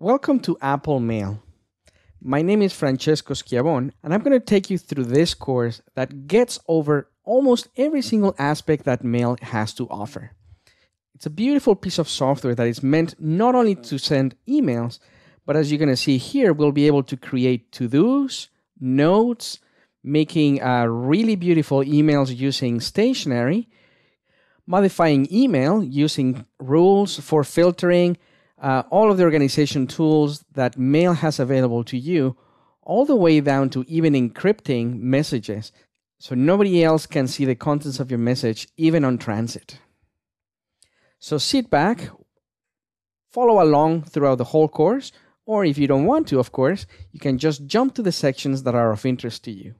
Welcome to Apple Mail. My name is Francesco Schiavon, and I'm going to take you through this course that gets over almost every single aspect that Mail has to offer. It's a beautiful piece of software that is meant not only to send emails, but as you're going to see here, we'll be able to create to dos, notes, making uh, really beautiful emails using stationery, modifying email using rules for filtering uh, all of the organization tools that Mail has available to you, all the way down to even encrypting messages so nobody else can see the contents of your message, even on transit. So sit back, follow along throughout the whole course, or if you don't want to, of course, you can just jump to the sections that are of interest to you.